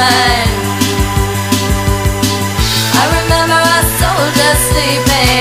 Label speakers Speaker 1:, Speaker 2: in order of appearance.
Speaker 1: change. I remember a soldier sleeping